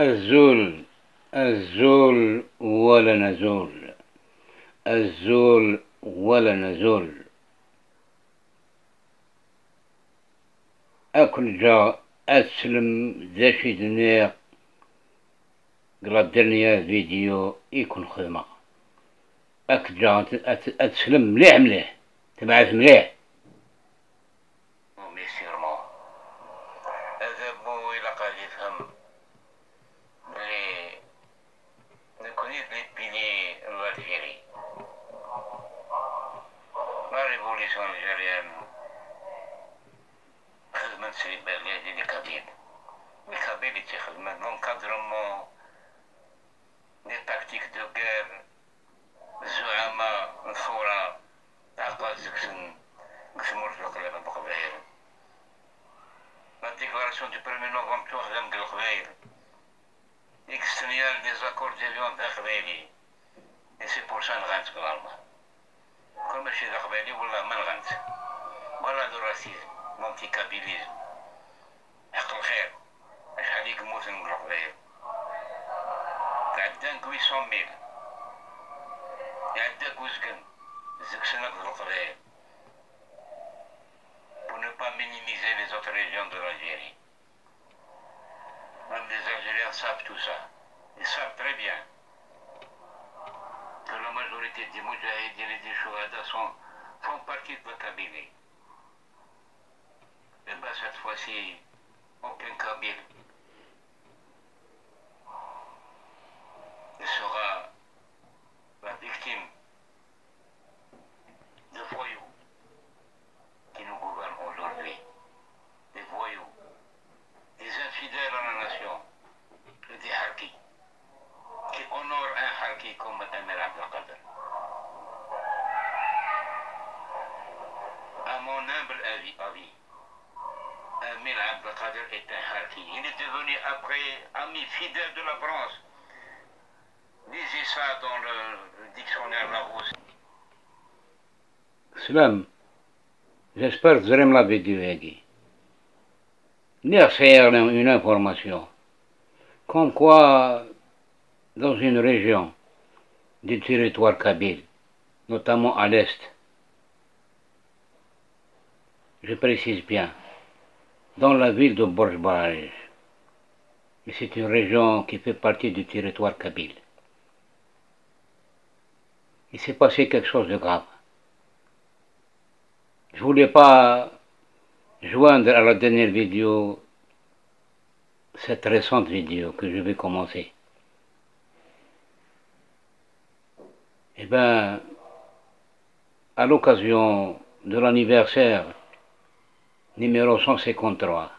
الزول الزول ولا نزول. الزول ولا نزول. أكل جا أسلم ذاشي دنيا. قلا درنيا فيديو يكون خدمة. أك جا أتسلم مليح مليح. تبعث مليح. اللي تيخدم لونكادرومون لي تاكتيك دو غير الزعماء الفورة عقل زكسن قسمور في القلب بالقبائل لا ديكلاراسيون دو بريمي نوفمبر توخدم بالقبائل اكستنيال دي زاكور دياليون دا قبايلي اي سي بور سا نغنت بالالمان كون ماشي دا قبايلي والله ما نغنت ولا دو راسيزم لونتي كابيليزم حق الخير acḥal i yemmuten deg Leqbayel. Tɛeddan deg wis mil. Iɛedda deg uzgen, deg-sen akked Leqbayel. Pour ne pas minimiser les autres régions de l'Algérie. Même les Algériens savent tout ça. Ils savent très bien que la majorité des Moudjahidines et des Chouhada sont, font partie de votre cabinet. Et eh bien cette fois-ci, aucun Kabyle ne sera la victime de voyous qui nous gouvernent aujourd'hui, des voyous, des infidèles à la nation, des harkis, qui honorent un harki comme Amir Abdelkader. À mon humble avis, avis Amir Abdelkader est un harki. Il est devenu après ami fidèle de la France ça dans le dictionnaire Larousse. Slam, j'espère que vous la vidéo. faire une information. Comme quoi, dans une région du territoire kabyle, notamment à l'est, je précise bien, dans la ville de Borj c'est une région qui fait partie du territoire kabyle. Il s'est passé quelque chose de grave. Je voulais pas joindre à la dernière vidéo cette récente vidéo que je vais commencer. Eh bien, à l'occasion de l'anniversaire numéro 153,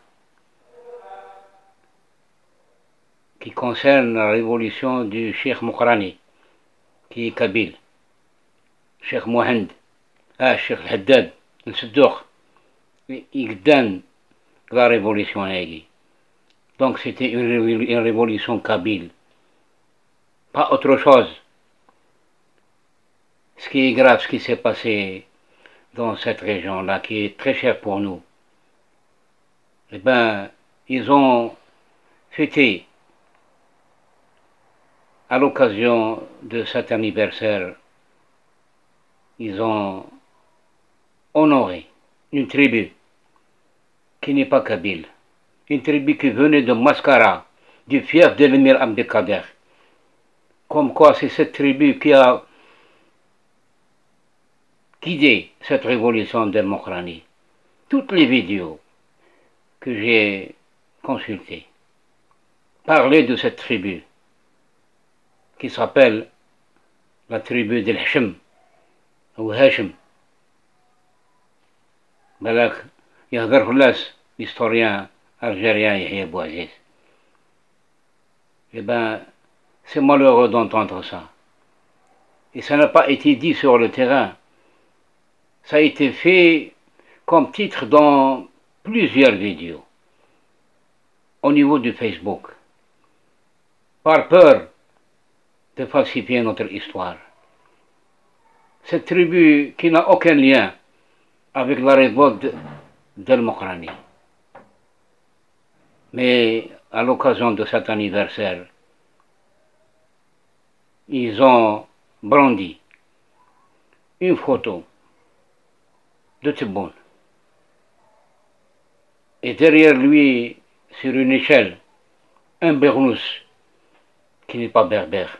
qui concerne la révolution du Cheikh Mokrani, qui est Kabyle, Cheikh Mohand, ah, Cheikh Haddad, Nseddouk, يقدان la révolution هذه. Donc c'était une, révo- une révolution kabyle. Pas autre chose. Ce qui est grave, ce qui s'est passé dans cette région-là, qui est très chère pour nous, eh ben, ils ont fêté à l'occasion de cet anniversaire, ils ont honoré une tribu qui n'est pas kabyle, une tribu qui venait de Mascara, du fief de l'émir Abdelkader. Comme quoi c'est cette tribu qui a guidé cette révolution démocratique. Toutes les vidéos que j'ai consultées parlaient de cette tribu qui s'appelle la tribu de Hachem ou Hachem. بالك يهضر خلاص l'historien algérien Yahya Bouaziz. Eh ben, c'est malheureux d'entendre ça. Et ça n'a pas été dit sur le terrain. Ça a été fait comme titre dans plusieurs vidéos au niveau du Facebook, par peur de falsifier notre histoire. Cette tribu qui n'a aucun lien avec la révolte d'El Mokrani. Mais à l'occasion de cet anniversaire, ils ont brandi une photo de Tebboune. Et derrière lui, sur une échelle, un Bernous qui n'est pas berbère.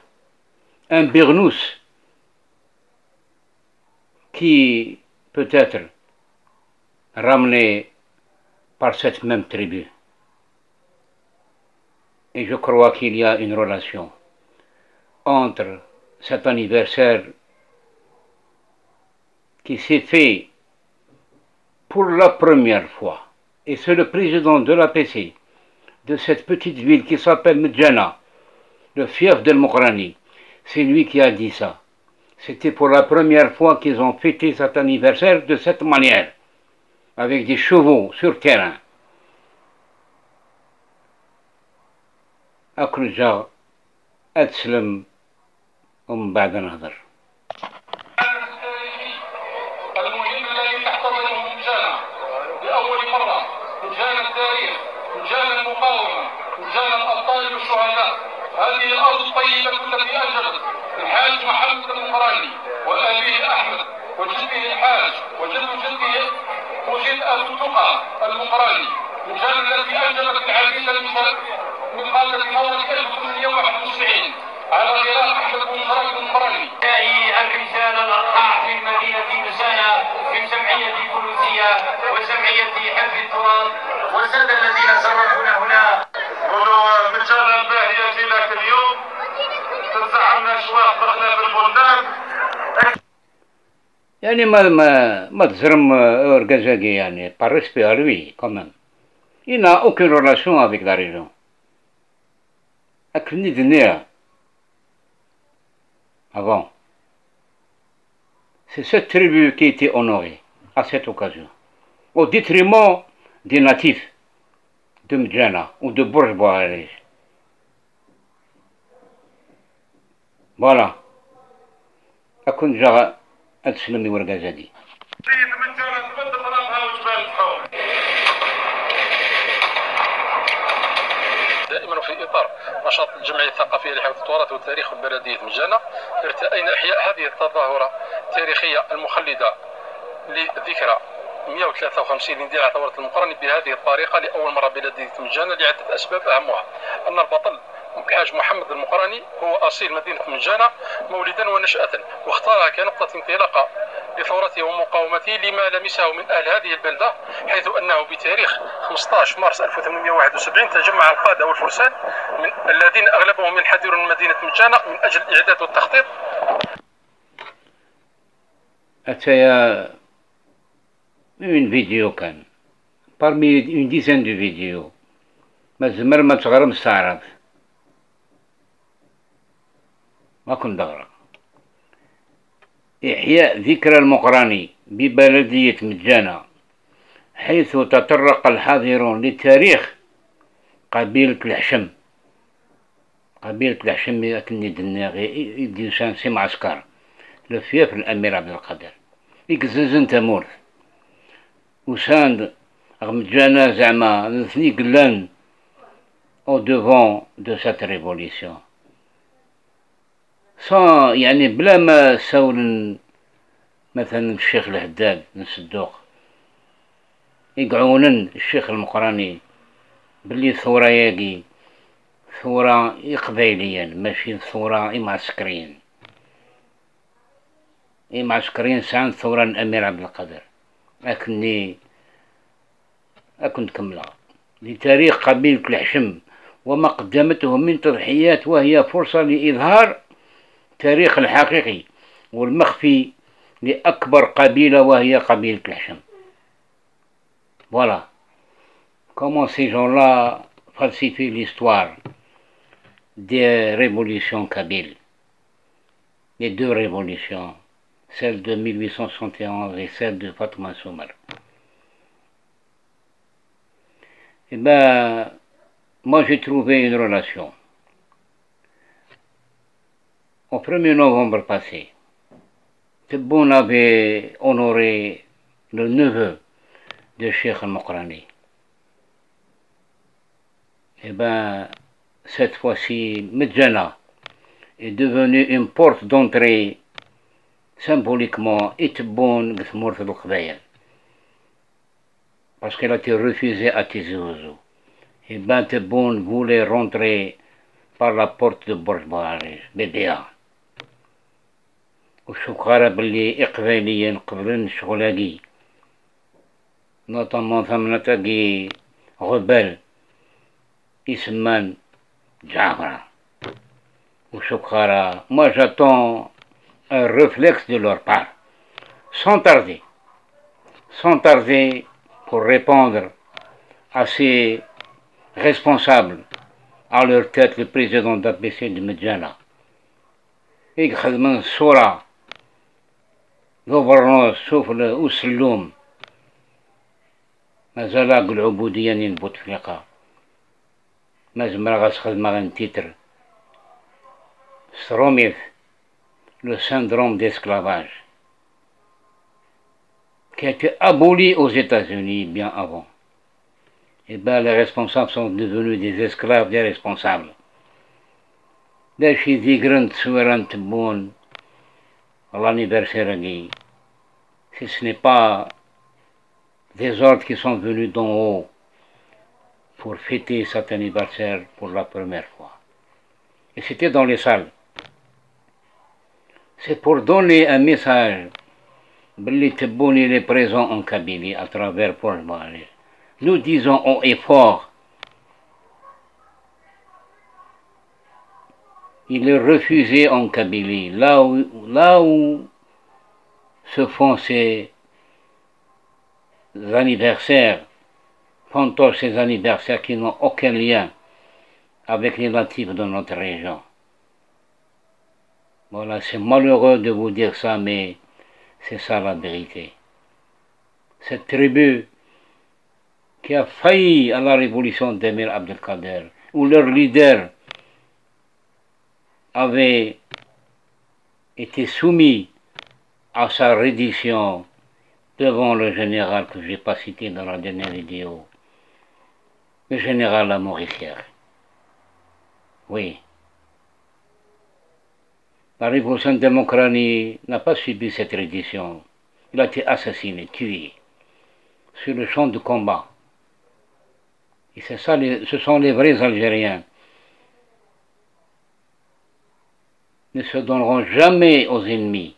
Un Bernous qui peut être ramené par cette même tribu. Et je crois qu'il y a une relation entre cet anniversaire qui s'est fait pour la première fois. Et c'est le président de la PC de cette petite ville qui s'appelle Medjana, le fief del Mokrani. C'est lui qui a dit ça. C'était pour la première fois qu'ils ont fêté cet anniversaire de cette manière, avec des chevaux sur terrain. أكرجا أتسلم ومن بعد نهضر المقراني وأبيه أحمد وجده الحاج وجد جده وجد التقى المقراني مجانا التي أنجبت العديد من من قادة ثورة 1891 على غرار أحمد بن شرف المقراني الرجال الأرقاع في مدينة مسانة من جمعية فلوسية وجمعية حفظ التراث والسادة الذين شرفونا هنا. قولوا مجانا باهية في ذاك اليوم تنزعنا شواط بخلاف البلدان يعني ما ما ما تزرم Orgazaghi يعني par respect à lui quand même. Il n'a aucune relation avec la région. Akni Dnia, avant. C'est cette tribu qui a été honorée à cette occasion, au détriment des natifs de Mdjana ou de Bourgeois. Voilà. أكون جاغ أتسلمي ورقة زادي. دائما في إطار نشاط الجمعية الثقافية لحفظ التراث والتاريخ ببلديه مجانا ارتئينا إحياء هذه التظاهرة التاريخية المخلدة لذكرى 153 لاندلاع ثورة المقرن بهذه الطريقة لأول مرة بلدية مجانا لعدة أسباب أهمها. أن البطل الحاج محمد المقراني هو أصيل مدينة مجانه مولدا ونشأة واختارها كنقطة انطلاقة لثورته ومقاومته لما لمسه من أهل هذه البلدة حيث أنه بتاريخ 15 مارس 1871 تجمع القادة والفرسان من الذين أغلبهم ينحدرون من مدينة مجانه من أجل الإعداد والتخطيط. أتايا une vidéo كان parmi une dizaine de vidéos ما زمر ما تغرم مستعرض ما كنت دغرة إحياء ذكرى المقراني ببلدية مجانة حيث تطرق الحاضرون لتاريخ قبيلة الحشم. قبيلة الحشم يأكلني دناغي يدي سي معسكر لفياف الأمير عبد القادر. يكزنزن تمورث وساند رغم جانا زعما نثني قلان au devant de cette révolution. Sans يعني بلا ما سول مثلا الشيخ الهداد بن صدوق يقعونن الشيخ المقراني باللي الثورة ياقي ثورة قبيليا ماشي ثورة معسكريا معسكريا ساعة ثورة الأمير عبد القادر. لكني أكن كملة لتاريخ قبيلة الحشم وما قدمته من تضحيات وهي فرصة لإظهار التاريخ الحقيقي والمخفي لأكبر قبيلة وهي قبيلة الحشم Voilà. Comment ces gens-là falsifient l'histoire des révolutions kabyles. Les deux révolutions, celle de 1871 et celle de Fatma Soumar. Eh ben, moi j'ai trouvé une relation. Au 1er novembre passé, Tebboune avait honoré le neveu de Cheikh al-Mokrani. Eh bien, cette fois-ci, Medjana est devenue une porte d'entrée symboliquement Gthmourt al Parce qu'elle a été refusée à Tizi Ouzou. Et ben Tebboune voulait rentrer par la porte de Borj BDA. وشكرا باللي إقباليا قبل شغلاقي نوطامون ثمنا تاقي غبال يسمان جعفرة وشكرا moi j'attends un réflexe de leur part sans tarder sans tarder pour répondre à ces responsables à leur tête le président d'APC de Medjana يخدمن صورة غوفرنور سفل وسلوم مازال العبودية نين بوتفليقة ما زمرا غاسخدم غن تيتر ستروميف le syndrome d'esclavage qui a été aboli aux États-Unis bien avant. Et bien les responsables sont devenus des esclaves des responsables. l'anniversaire si ce n'est pas des ordres qui sont venus d'en haut pour fêter cet anniversaire pour la première fois. Et c'était dans les salles. C'est pour donner un message. Billy est présent en Kabylie à travers Paul Nous disons haut et fort il est refusé en Kabylie, là où, se font ces anniversaires, fantoches ces anniversaires qui n'ont aucun lien avec les natifs de notre région. Voilà, c'est malheureux de vous dire ça, mais c'est ça la vérité. Cette tribu qui a failli à la révolution d'Emir Abdelkader, où leur leader avait été soumis à sa reddition devant le général que je n'ai pas cité dans la dernière vidéo, le général Mauricière. Oui. La révolution démocratie n'a pas subi cette reddition. Il a été assassiné, tué, sur le champ de combat. Et c'est ça, ce sont les vrais Algériens ne se donneront jamais aux ennemis.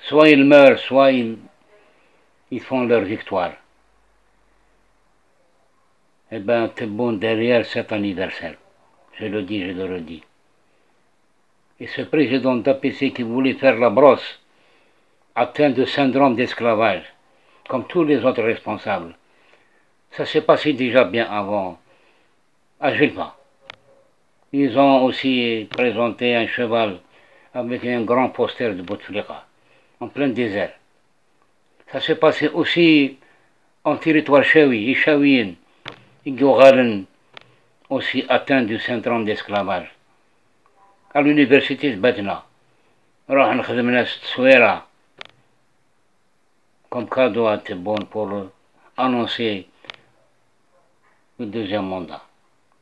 Soit ils meurent, soit ils, font leur victoire. Eh bien, c'est bon derrière cet anniversaire. Je le dis, je le redis. Et ce président d'APC qui voulait faire la brosse, atteint de syndrome d'esclavage, comme tous les autres responsables. Ça s'est passé déjà bien avant, à Gilles ils ont aussi présenté un cheval avec un grand poster de Bouteflika, en plein désert. Ça s'est passé aussi en territoire chaoui, Ishaouin, Igoralen, aussi atteint du syndrome d'esclavage. À l'université de Badna, راح نخدم comme cadeau à bon pour annoncer le deuxième mandat,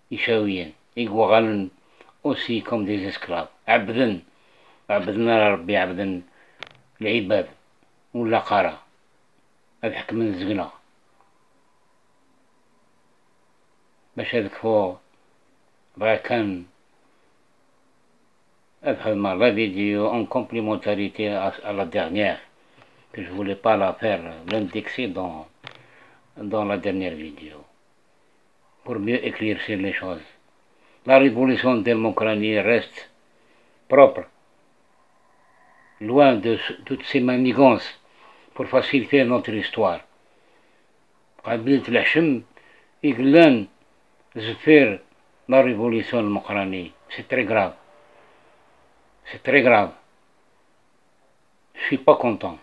Ishaouin. يقوغالن aussi comme des esclaves عبدا عبدنا ربي عبدا العباد ولا قارة هاد من الزقنا باش هذاك فو بغا كان Après la vidéo en complémentarité à, à, la dernière, que je voulais pas la faire, l'indexer dans, dans la dernière vidéo, pour mieux éclaircir les choses la révolution démocratique reste propre, loin de toutes ces manigances pour faciliter notre histoire. la révolution démocratique. C'est très grave. C'est très grave. Je suis pas content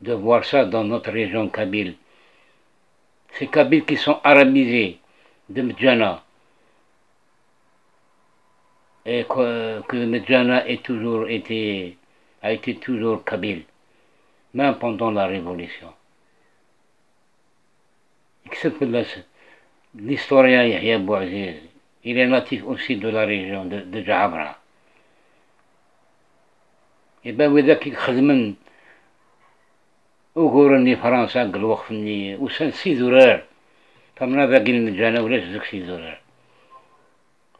de voir ça dans notre région kabyle. Ces Kabyles qui sont arabisés de Mdjana, et que, Medjana toujours été, a été toujours kabyle, même pendant la Révolution. L'historien Yahya Bouaziz, il est natif aussi de la région de, de Jabra. Et ben وذاك يخدمن وقورني فرنسا قال وقفني وسان سي زرار فمن باقي المجانا ولاش ذاك سي زرار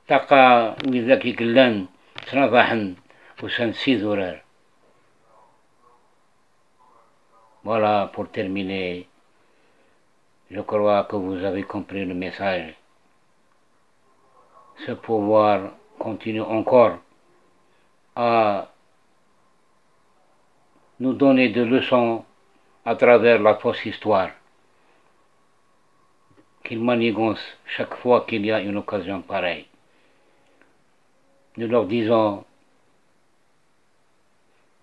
تلقى وذاك يقلان تنضحن وسان سي زرار Voilà, pour terminer, je crois que vous avez compris le message. Ce pouvoir continue encore à nous donner des leçons à travers la fausse histoire qu'il manigance chaque fois qu'il y a une occasion pareille. Nous leur disons,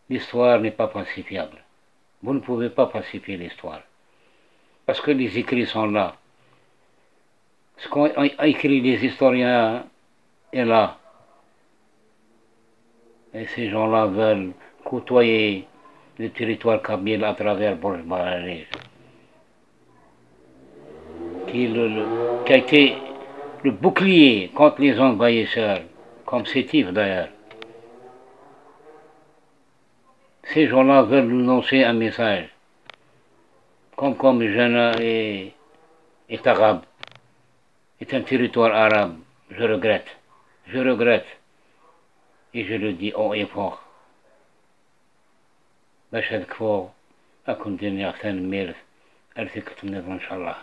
l'histoire n'est pas pacifiable. Vous ne pouvez pas pacifier l'histoire. Parce que les écrits sont là. Ce qu'ont écrit les historiens est là. Et ces gens-là veulent côtoyer le territoire kabyle à travers Borj qui, qui a été le bouclier contre les envahisseurs, comme Sétif d'ailleurs. Ces gens-là veulent nous lancer un message. Comme comme Jana est, est arabe, est un territoire arabe, je regrette. Je regrette. Et je le dis haut et fort. باش هذاك فوق أكون دنيا أحسن ميرث أرثك تنظر إن شاء الله